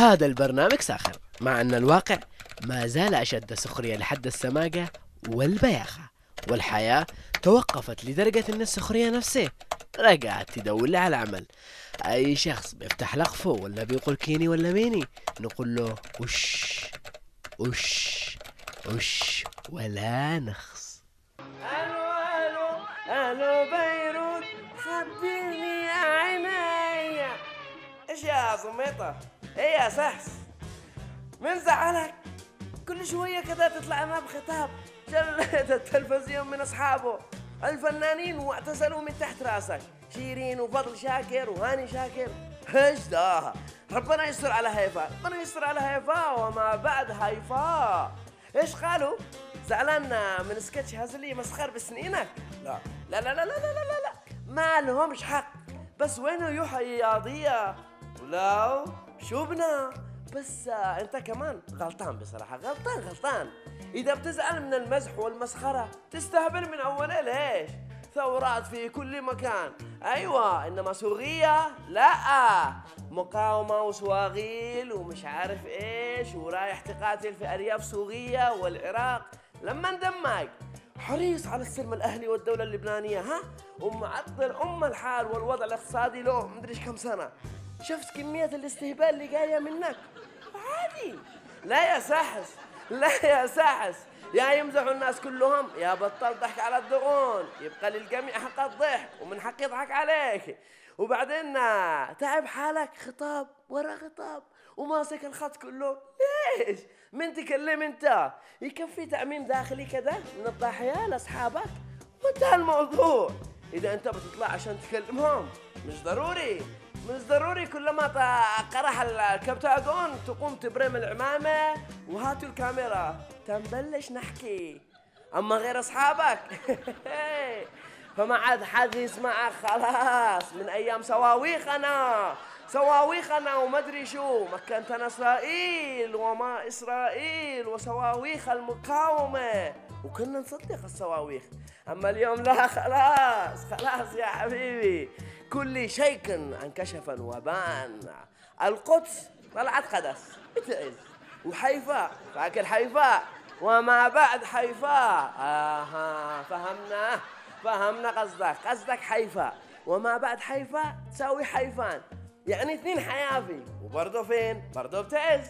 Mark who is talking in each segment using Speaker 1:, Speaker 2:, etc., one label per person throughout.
Speaker 1: هذا البرنامج ساخر مع أن الواقع ما زال أشد سخرية لحد السماقة والبياخة والحياة توقفت لدرجة أن السخرية نفسه رجعت تدور على عمل أي شخص بيفتح لقفه ولا بيقول كيني ولا ميني نقول له وش وش وش ولا نخص.
Speaker 2: ألو ألو ألو بيروت خبرني يا عيني. إيش يا زميطة إيه يا سحس من زعلك؟ كل شوية كذا تطلع لنا بخطاب. جلد التلفزيون من أصحابه. الفنانين واعتزلوا من تحت رأسك. شيرين وفضل شاكر وهاني شاكر. إيش ده؟ ربنا يستر على هيفاء. ربنا يستر على هيفاء وما بعد هيفاء. إيش قالوا؟ زعلان من سكتش هزلي مسخر بسنينك؟ لا. لا لا لا لا لا لا, لا. ما لهمش حق. بس وينه يحيى ياضية ولو شوبنا. بس آه، انت كمان غلطان بصراحة غلطان غلطان. إذا بتزعل من المزح والمسخرة تستهبل من اولها ليش؟ ثورات في كل مكان. أيوه إنما سوريا لا. مقاومة وسواغيل ومش عارف إيش ورايح تقاتل في أرياف سوريا والعراق. لما اندمج حريص على السلم الأهلي والدولة اللبنانية ها؟ ومعطل أم الحال والوضع الاقتصادي له مدري كم سنة. شفت كمية الاستهبال اللي جاية منك؟ عادي. لا يا ساحس لا يا ساحس. يا يمزحوا الناس كلهم يا بطل ضحك على الدغون يبقى للجميع حق الضحك ومن حق يضحك عليك. وبعدين تعب حالك خطاب ورا خطاب وماسك الخط كله. ليش؟ من تكلم انت. يكفي تأمين داخلي كذا من الضاحية لأصحابك. وانتهى الموضوع. إذا أنت بتطلع عشان تكلمهم مش ضروري. مش ضروري كلما قرح الكبتاجون تقوم تبرم العمامة وهاتوا الكاميرا. تنبلش نحكي. أما غير أصحابك. فما عاد حد يسمعك خلاص من أيام سواويخ أنا سواويخ أنا وما أدري شو. مكنتنا إسرائيل وما إسرائيل وسواويخ المقاومة. وكنا نصدق السواويخ. أما اليوم لا خلاص خلاص يا حبيبي. كل شيء انكشف وبان. القدس طلعت قدس. بتعز وحيفاء فاكر حيفاء وما بعد حيفاء آها فهمنا فهمنا قصدك. قصدك حيفاء وما بعد حيفاء تساوي حيفان. يعني اثنين حيافي وبرضه فين؟ برضه بتعز.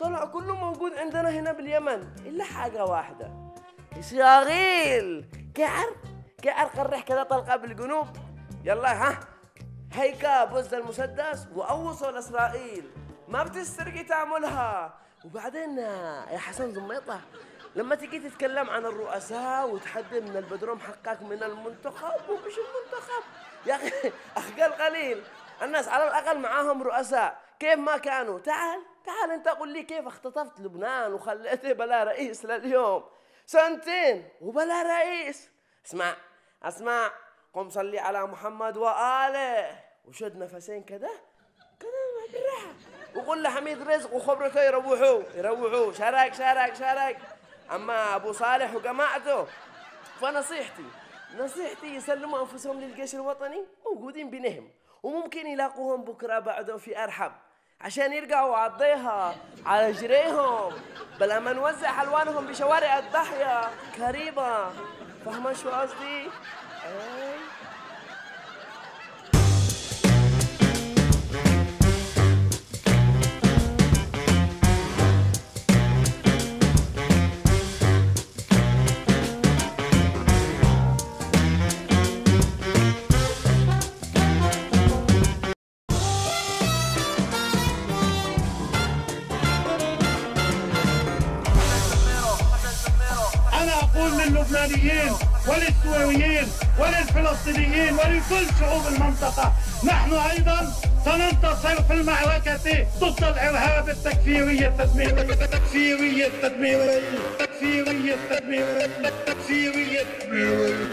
Speaker 2: طلع كله موجود عندنا هنا باليمن. إلا حاجة واحدة. إسرائيل. كعر كعر قرح كذا طلقة بالجنوب. يلا ها. هيكا بوز المسدس وأوصل إسرائيل ما بتسترقي تعملها. وبعدين يا حسن زميطة لما تيجي تتكلم عن الرؤساء وتحدي من البدروم حقك من المنتخب ومش المنتخب. يا أخي أخجل قليل. الناس على الأقل معاهم رؤساء. كيف ما كانوا؟ تعال تعال أنت قول لي كيف اختطفت لبنان وخليته بلا رئيس لليوم؟ سنتين وبلا رئيس. اسمع اسمع. قم صلي على محمد وآله. وشد نفسين كده. كده بالراحة وقول لحميد رزق وخبرته يروحوه يروحوه شارك شارك شارك أما أبو صالح وجماعته. فنصيحتي نصيحتي يسلموا أنفسهم للجيش الوطني. موجودين بينهم وممكن يلاقوهم بكرة بعده في أرحب. عشان يرجعوا عضيها على جريهم. بلا ما نوزع ألوانهم بشوارع الضاحية كريمة فاهمة شو قصدي؟
Speaker 3: وللفلسطينيين ولكل شعوب المنطقة. نحن أيضا سننتصر في المعركة ضد الإرهاب التكفيري التدميري. التكفيري التدميري. التكفيري التدميري. التكفيري التدميري.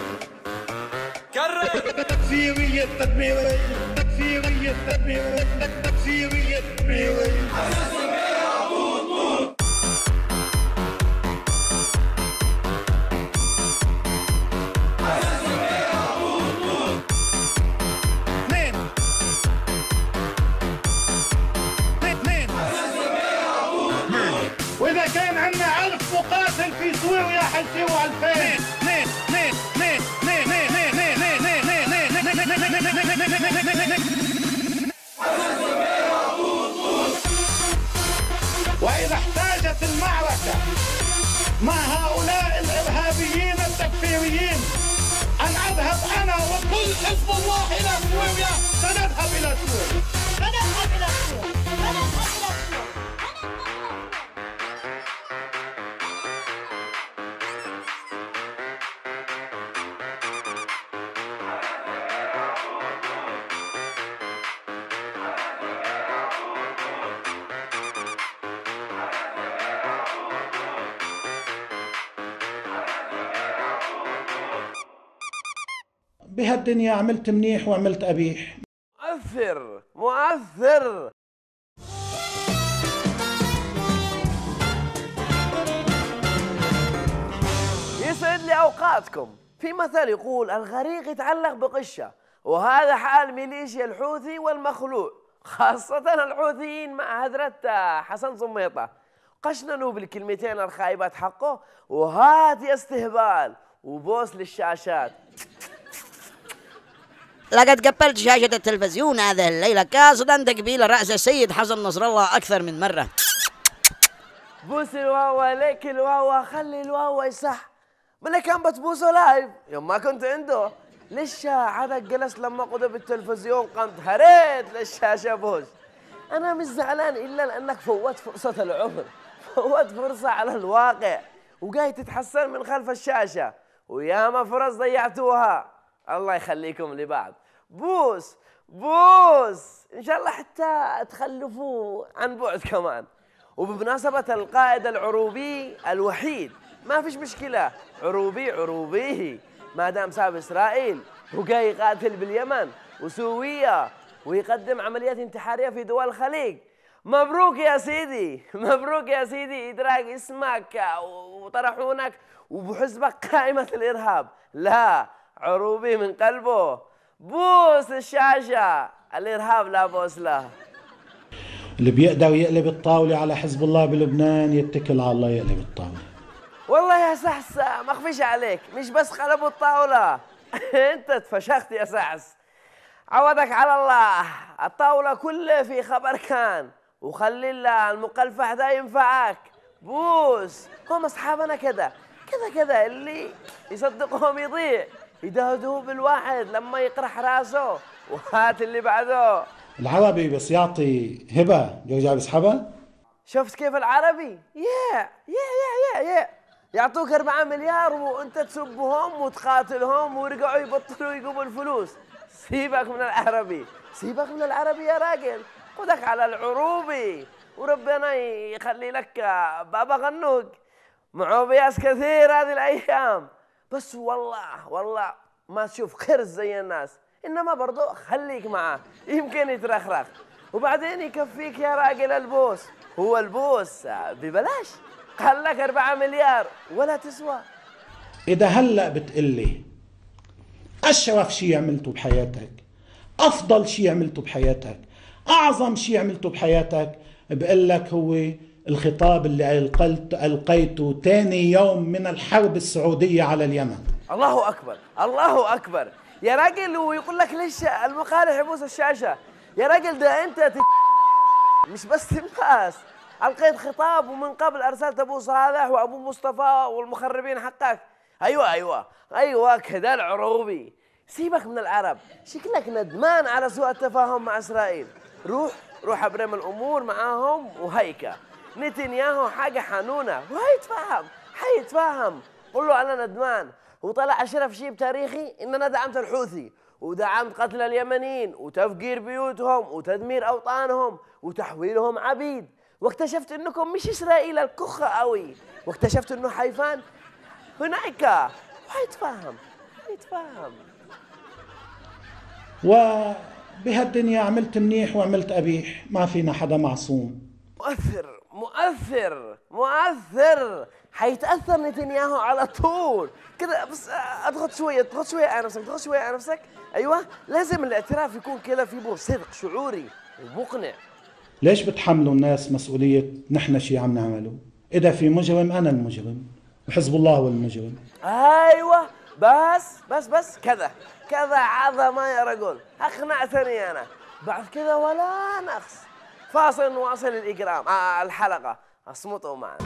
Speaker 3: التكفيري التدميري. التكفيري التدميري. التكفيري التدميري. مع هؤلاء الإرهابيين التكفيريين. أن أذهب أنا وكل حزب الله إلى سوريا سنذهب إلى سوريا
Speaker 4: سنذهب إلى سوريا
Speaker 3: بهالدنيا عملت منيح وعملت قبيح
Speaker 2: مؤثر مؤثر. يسعد لي أوقاتكم. في مثل يقول الغريق يتعلق بقشة وهذا حال ميليشيا الحوثي والمخلوع خاصة الحوثيين مع هدرة حسن صميطة قشننوا بالكلمتين الخايبات حقه وهات يا استهبال وبوس للشاشات.
Speaker 5: لقد قبلت شاشة التلفزيون هذه الليلة قاصدا تقبيل رأس السيد حسن نصر الله أكثر من مرة.
Speaker 2: بوس الواوا ليك الواوا خلي الواوا يصح. من كان بتبوسه live؟ يوم ما كنت عنده. ليش عادك جلس لما قضى بالتلفزيون قمت؟ هريت للشاشة بوس. أنا مش زعلان إلا لأنك فوت فرصة العمر. فوت فرصة على الواقع. وجاي تتحسن من خلف الشاشة. وياما فرص ضيعتوها. الله يخليكم لبعض. بوس بوس! إن شاء الله حتى تخلفوا عن بعد كمان. وبمناسبة القائد العروبي الوحيد ما فيش مشكلة. عروبي عروبيه ما دام ساب إسرائيل وجاي يقاتل باليمن وسوريا ويقدم عمليات انتحارية في دول الخليج. مبروك يا سيدي مبروك يا سيدي. إدراك اسمك وطرحونك وبحسبك قائمة الإرهاب. لا عروبي من قلبه. بوس الشاشة الإرهاب لا بوس له.
Speaker 3: اللي بيقدر يقلب الطاولة على حزب الله بلبنان يتكل على الله يقلب الطاولة.
Speaker 2: والله يا سحس ما اخفيش عليك. مش بس قلبوا الطاولة. انت اتفشخت يا سحس. عوضك على الله. الطاولة كلها في خبر كان. وخلي الله المقلفح ده ينفعك. بوس. هم أصحابنا كده. كذا كذا اللي يصدقهم يضيع. يدهدوا بالواحد لما يقرح راسه وهات اللي بعده.
Speaker 3: العربي بس يعطي هبة يرجع بيسحبها
Speaker 2: شفت كيف العربي؟ يا يا يا يا يا. يعطوك 4 مليار وأنت تسبهم وتقاتلهم ويرجعوا يبطلوا يجيبوا الفلوس. سيبك من العربي سيبك من العربي يا راجل. خدك على العروبي وربنا يخلي لك بابا غنوج. معه بياس كثير هذه الأيام. بس والله والله ما تشوف خرز زي الناس. إنما برضو خليك معاه يمكن يترخرخ. وبعدين يكفيك يا راجل البوس. هو البوس ببلاش. قال لك 4 مليار ولا تسوى.
Speaker 3: إذا هلأ بتقلي أشرف شيء عملته بحياتك؟ أفضل شيء عملته بحياتك؟ أعظم شيء عملته بحياتك؟ بقول لك هو الخطاب اللي ألقيت ألقيته ثاني يوم من الحرب السعودية على اليمن.
Speaker 2: الله أكبر الله أكبر. يا راجل ويقول لك ليش المقالح يبوس الشاشه يا راجل ده أنت. مش بس تنفاس ألقيت خطاب ومن قبل أرسلت أبو صالح وأبو مصطفى والمخربين حقك. أيوه أيوه أيوه كذا العروبي. سيبك من العرب. شكلك ندمان على سوء التفاهم مع إسرائيل. روح روح أبرم الأمور معاهم وهيكا نتنياهو حاجة حنونة. وهيتفهم حيتفهم قول له أنا ندمان. وطلع أشرف شيء تاريخي إن أنا دعمت الحوثي ودعمت قتل اليمنيين وتفجير بيوتهم وتدمير أوطانهم وتحويلهم عبيد. واكتشفت إنكم مش إسرائيل الكخه قوي. واكتشفت إنه حيفان هناك. وحيتفهم حيتفهم
Speaker 3: وبهالدنيا عملت منيح وعملت قبيح ما فينا حدا معصوم.
Speaker 2: مؤثر. مؤثر مؤثر. حيتأثر نتنياهو على طول. كده بس اضغط شوية اضغط شوية على نفسك اضغط شوية على نفسك. أيوه لازم الاعتراف يكون كده في به صدق شعوري ومقنع.
Speaker 3: ليش بتحملوا الناس مسؤولية نحن شي عم نعمله؟ إذا في مجرم أنا المجرم. وحزب الله هو المجرم.
Speaker 2: أيوه بس بس بس كذا كذا عظمة يا رجل. أقنعتني أنا. بعد كذا ولا نقص. فاصل نواصل الإجرام. آه الحلقة. اصمتوا معنا.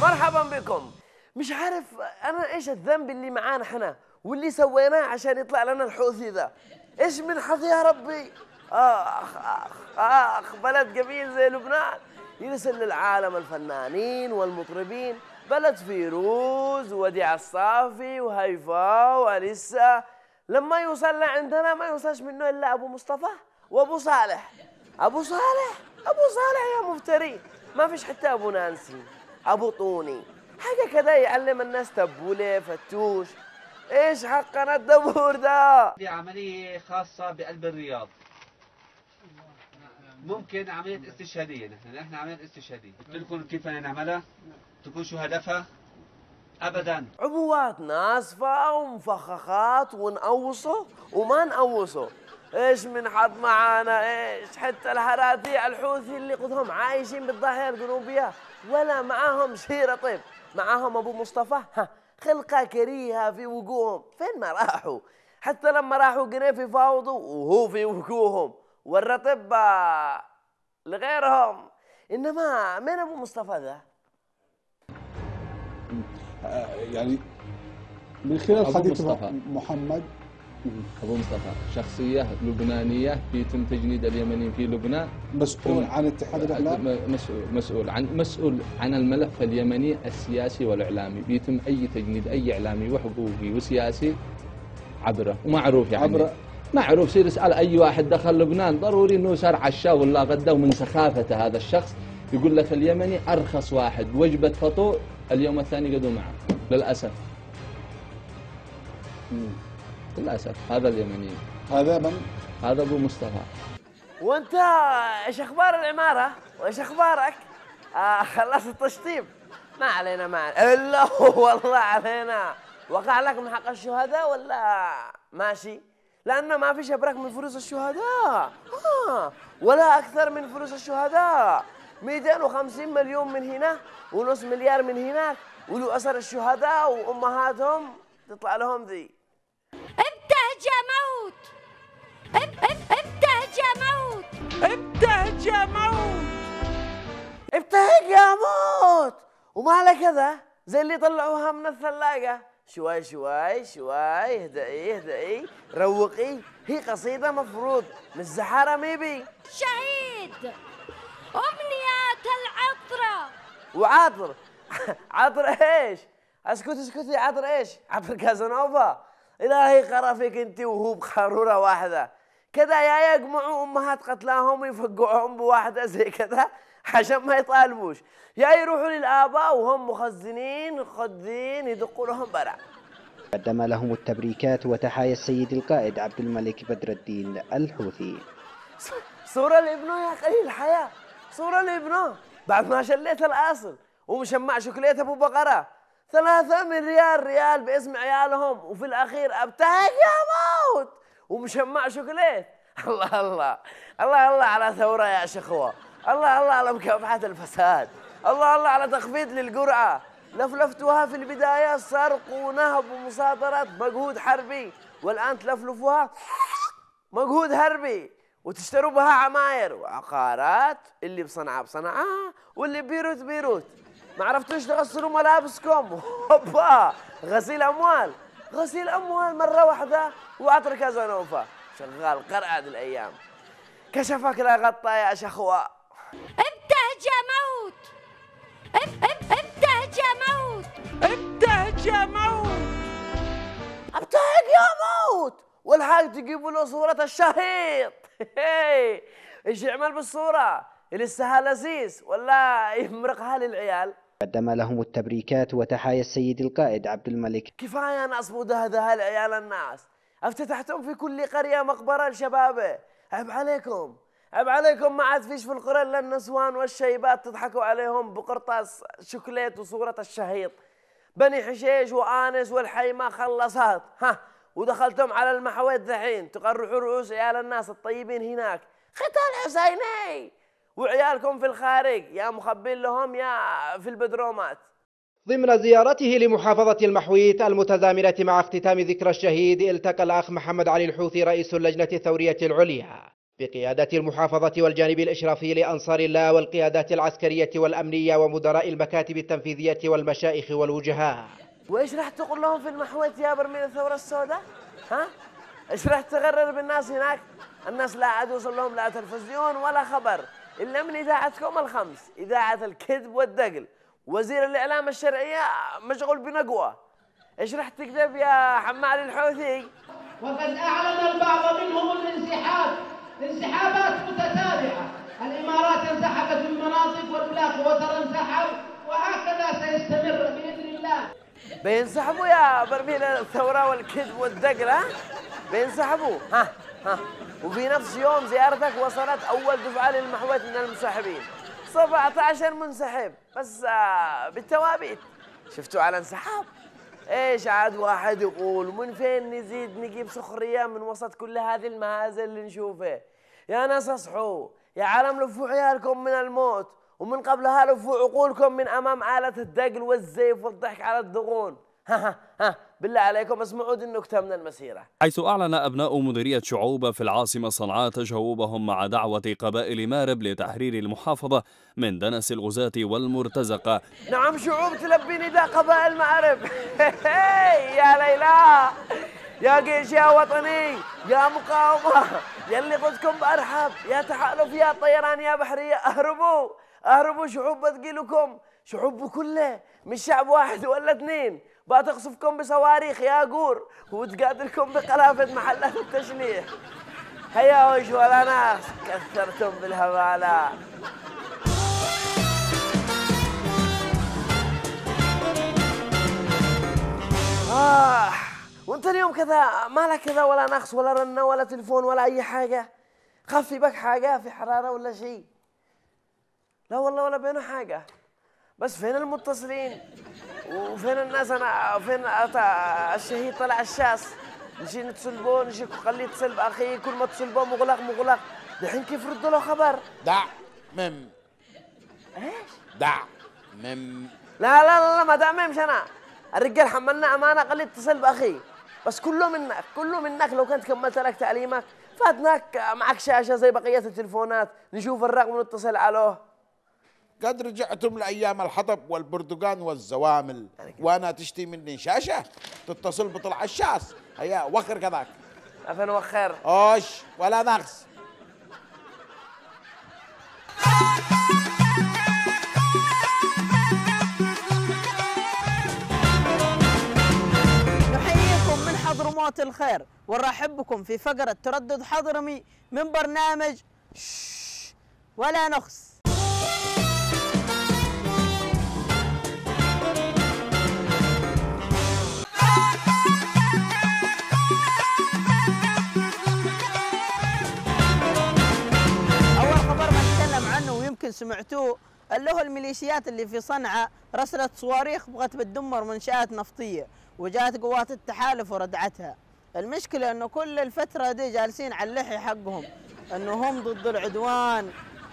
Speaker 2: مرحبا بكم. مش عارف أنا إيش الذنب اللي معانا إحنا واللي سويناه عشان يطلع لنا الحوثي ذا؟ إيش من حظ يا ربي؟ أخ أخ أخ بلد جميل زي لبنان. يرسل للعالم الفنانين والمطربين. بلد فيروز ووديع الصافي وهيفاء وانسه لما يوصل لعندنا ما يوصلش منه إلا أبو مصطفى وأبو صالح. أبو صالح أبو صالح يا مفتري. ما فيش حتى أبو نانسي أبو طوني. حاجة كده يعلم الناس تبوله فتوش. إيش حقنا الدبور ده؟
Speaker 6: دي عملية خاصة بقلب الرياض. ممكن عملية استشهادية نحن. نحن عملية استشهادية. قلت لكم كيف بدنا نعملها؟ تكون شو هدفها ابدا.
Speaker 2: عبوات ناسفة ومفخخات ونقوصه وما نقوصه إيش من حظ معانا؟ إيش حتى الحراتيع الحوثي اللي قدهم عايشين بالضاحية الجنوبية ولا معاهم شي رطب معاهم أبو مصطفى. ها خلقة كريهة في وجوههم. فين ما راحوا؟ حتى لما راحوا قنيف يفاوضوا وهو في وجوههم. والرطب آه، لغيرهم. إنما مين أبو مصطفى ذا؟
Speaker 7: يعني من خلال
Speaker 8: أبو
Speaker 7: حديث
Speaker 8: مصطفى.
Speaker 7: محمد.
Speaker 8: أبو مصطفى. شخصية لبنانية بيتم تجنيد اليمنيين في لبنان.
Speaker 7: مسؤول عن اتحاد الاعلام
Speaker 8: م- مسؤول مسؤول عن مسؤول عن الملف اليمني السياسي والإعلامي. بيتم أي تجنيد أي إعلامي وحقوقي وسياسي عبره. ومعروف يعني.
Speaker 7: عبر-
Speaker 8: معروف سير اسأل أي واحد دخل لبنان. ضروري إنه صار عشاء ولا غدا ومن سخافة هذا الشخص. يقول لك اليمني أرخص واحد وجبة فطور اليوم الثاني قدوا معه للأسف. للأسف هذا اليمني.
Speaker 7: هذا من؟
Speaker 8: هذا أبو مصطفى.
Speaker 2: وأنت إيش أخبار العمارة؟ وإيش أخبارك؟ آه خلصت التشطيب. ما علينا ما علينا. إلا والله علينا. وقع لك من حق الشهداء ولا ماشي؟ لأنه ما فيش أبرك من فلوس الشهداء. آه. ولا أكثر من فلوس الشهداء. 250 مليون من هنا ونص مليار من هناك ولو أسر الشهداء وأمهاتهم تطلع لهم ذي.
Speaker 4: ابتهج يا موت. اب- اب- ابتهج يا موت.
Speaker 2: ابتهج يا موت. ابتهج يا موت. وما كذا زي اللي طلعوها من الثلاجة. شوي شوي شوي اهدئي اهدئي. روقي. هي قصيدة مفروض. مش زحارة ميبي.
Speaker 4: شهيد. أمنيات العطرة
Speaker 2: وعاطر عاطر إيش؟ اسكت اسكتي عاطر إيش؟ عاطر كازانوفا. إلهي قرأ فيك أنت وهو بخارورة واحدة. كذا يا يجمعوا أمهات قتلاهم ويفقعوهم بواحدة زي كذا. عشان ما يطالبوش. يا يروحوا للآباء وهم مخزنين خدين يدقوا لهم برع.
Speaker 9: قدم لهم التبريكات وتحايا السيد القائد عبد الملك بدر الدين الحوثي.
Speaker 2: صورة لابنه يا قليل الحياة. صورة لابنه. بعد ما شليت الأصل ومشمع شوكولات أبو بقرة. ثلاثة من ريال ريال باسم عيالهم. وفي الأخير أبتهج يا موت. ومشمع شوكولات الله الله. الله الله على ثورة يا شخوة الله الله على مكافحة الفساد. الله الله على تخفيض للقرعة لفلفتوها في البداية سرق ونهب ومصادرات مجهود حربي والآن تلفلفوها مجهود هربي وتشتروا بها عماير وعقارات اللي بصنعاء بصنعاء واللي بيروت بيروت ما عرفتوش تغسلوا ملابسكم؟ هوبا! غسيل أموال غسيل أموال مرة واحدة وعطر كازانوفا شغال قرع هذه الأيام. كشفك لا غطى يا شخوة
Speaker 4: ابتهج يا موت إب- إب- ابتهج يا موت.
Speaker 2: ابتهج يا موت. أبتهج يا موت. والحاج تجيبوا له صورة الشهيد هي. إيش يعمل بالصورة؟ لسها لذيذ ولا يمرقها للعيال؟
Speaker 9: قدم لهم التبريكات وتحايا السيد القائد عبد الملك.
Speaker 2: كفاية ناس مدهدها العيال الناس. أفتتحتم في كل قرية مقبرة لشبابه. عيب عليكم. عيب عليكم ما عاد فيش في القرى إلا النسوان والشيبات تضحكوا عليهم بقرطاس شوكليت وصورة الشهيد بني حشيش وآنس والحي ما خلصت ها ودخلتم على المحويت ذحين. تقرحوا رؤوس عيال الناس الطيبين هناك. قتال حسيني! وعيالكم في الخارج. يا مخبين لهم يا في البدرومات.
Speaker 9: ضمن زيارته لمحافظة المحويت المتزامنة مع اختتام ذكرى الشهيد التقى الأخ محمد علي الحوثي رئيس اللجنة الثورية العليا. بقيادة المحافظة والجانب الإشرافي لأنصار الله والقيادات العسكرية والأمنية ومدراء المكاتب التنفيذية والمشائخ والوجهاء
Speaker 2: وإيش راح تقول لهم في المحويت يا برميل الثورة السوداء؟ ها؟ إيش راح تغرر بالناس هناك؟ الناس لا عاد يوصل لهم لا تلفزيون ولا خبر إلا من إذاعتكم الخمس، إذاعة الكذب والدقل، وزير الإعلام الشرعية مشغول بنقوة. إيش راح تكذب يا حمال الحوثي؟
Speaker 10: وقد أعلن البعض منهم الانسحاب انسحابات متتابعة الإمارات انسحبت من مناطق والبلاك وتر انسحب وهكذا سيستمر بإذن الله.
Speaker 2: بينسحبوا يا برميل الثورة والكذب والدقل ها؟ بينسحبوا. ها ها. وفي نفس يوم زيارتك وصلت أول دفعة للمحوت من المنسحبين. 17 منسحب بس آه، بالتوابيت. شفتوا على انسحاب؟ إيش عاد واحد يقول من فين نزيد نجيب سخرية من وسط كل هذه المهازل اللي نشوفه؟ يا ناس اصحوا يا عالم لفوا عيالكم من الموت ومن قبلها لفوا عقولكم من أمام آلة الدقل والزيف والضحك على الدغون. ها ها ها بالله عليكم اسمعوا دي النكتة من المسيرة.
Speaker 11: حيث أعلن أبناء مديرية شعوب في العاصمة صنعاء تجاوبهم مع دعوة قبائل مارب لتحرير المحافظة من دنس الغزاة والمرتزقة.
Speaker 2: نعم شعوب تلبي نداء قبائل مأرب. يا ليلى! يا جيش يا وطني يا مقاومة يا اللي ضدكم بأرحب. يا تحالف يا طيران يا بحرية. أهربوا أهربوا شعوب بثقيلكم شعوب كله مش شعب واحد ولا اثنين. بتقصفكم بصواريخ يا قور. وتقاتلكم بقلافة محلات التشليح هيا وش ولا ناس كثرتم بالهبالة آه. وانت اليوم كذا مالك كذا ولا نقص ولا رنة ولا تلفون ولا أي حاجة. خفي بك حاجة في حرارة ولا شيء. لا والله ولا بينه حاجة. بس فين المتصلين؟ وفين الناس؟ أنا فين الشهيد طلع الشاس. نجي نتصل بو نجي خليه يتصل باخي كل ما اتصل بو مغلق مغلق. دحين كيف ردوا له خبر؟
Speaker 12: دع مم.
Speaker 2: إيش؟
Speaker 12: دع مم.
Speaker 2: لا لا لا, لا ما دعمهمش أنا. الرجال حملنا أمانة قال لي اتصل باخي بس كله منك كله منك لو كنت كملت لك تعليمك فاتناك معك شاشة زي بقية التلفونات نشوف الرقم ونتصل عليه.
Speaker 12: قد رجعتم لأيام الحطب والبرتقان والزوامل وأنا تشتي مني شاشة تتصل بطلع الشاس. هيا وخر كذاك.
Speaker 2: عفن وخر.
Speaker 12: أوش ولا نقص
Speaker 13: حضرموت الخير ونرحب بكم في فقرة تردد حضرمي من برنامج ولا نخس. أول خبر بنتكلم عنه ويمكن سمعتوه اللي هو الميليشيات اللي في صنعاء رسلت صواريخ بغت بتدمر منشآت نفطية. وجاءت قوات التحالف وردعتها. المشكلة إنه كل الفترة دي جالسين على اللحي حقهم. إنه هم ضد العدوان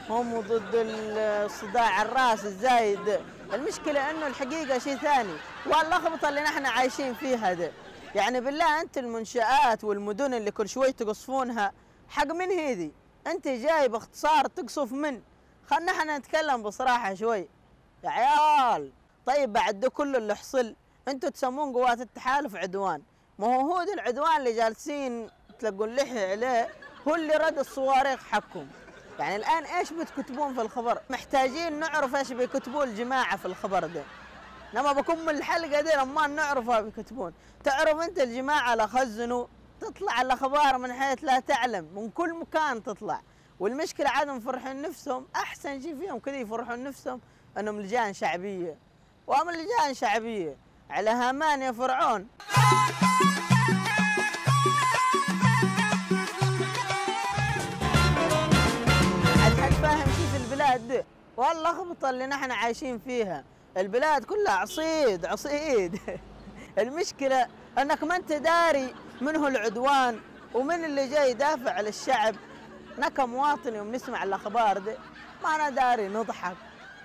Speaker 13: هم ضد الصداع الرأس الزايد. المشكلة إنه الحقيقة شيء ثاني. واللخبطة اللي نحن عايشين فيها ده. يعني بالله أنت المنشآت والمدن اللي كل شوي تقصفونها حق من هي دي؟ أنت جاي باختصار تقصف من؟ خلنا إحنا نتكلم بصراحة شوي. يا عيال طيب بعد ده كله اللي حصل؟ أنتوا تسمون قوات التحالف عدوان. ما هو هو العدوان اللي جالسين تلقوا اللحية عليه هو اللي رد الصواريخ حقكم يعني الآن إيش بتكتبون في الخبر؟ محتاجين نعرف إيش بيكتبوا الجماعة في الخبر ده. لما بكون من الحلقة دي لما نعرفها بيكتبون. تعرف أنت الجماعة اللي خزنوا تطلع الأخبار من حيث لا تعلم من كل مكان تطلع. والمشكلة عادهم يفرحون نفسهم أحسن شيء فيهم كذا يفرحون نفسهم أنهم لجان شعبية. وهم لجان شعبية. على هامان يا فرعون. عاد حد فاهم شيء في البلاد دي. واللخبطة اللي نحن عايشين فيها. البلاد كلها عصيد عصيد. المشكلة أنك ما أنت داري من هو العدوان ومن اللي جاي يدافع على الشعب. أنا كمواطن يوم نسمع الأخبار دي ما أنا داري نضحك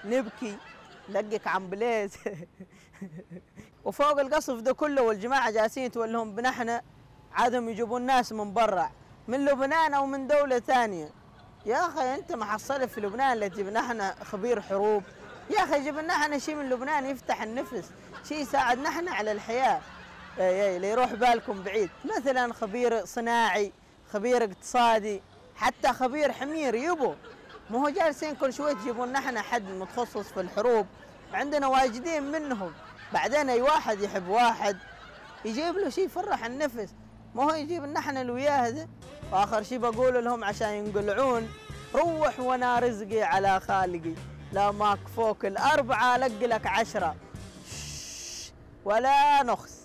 Speaker 13: نبكي. نلقك عمبليز وفوق القصف ده كله والجماعة جالسين تولهم بنحنا عادهم يجيبون ناس من برا من لبنان أو من دولة ثانية يا أخي أنت محصلة في لبنان اللي نحن خبير حروب. يا أخي جيب لنا إحنا شيء من لبنان يفتح النفس شيء يساعدنا إحنا على الحياة. اي اي ليروح بالكم بعيد. مثلا خبير صناعي خبير اقتصادي حتى خبير حمير يبو. مو هو جالسين كل شوي تجيبون إحنا حد متخصص في الحروب. عندنا واجدين منهم. بعدين أي واحد يحب واحد يجيب له شيء يفرح النفس. ما هو يجيب لنا إحنا اللي وياه ده وآخر شيء بقول لهم عشان ينقلعون روح وأنا رزقي على خالقي. لا ما كفوك الأربعة لق لك عشرة ولا نخس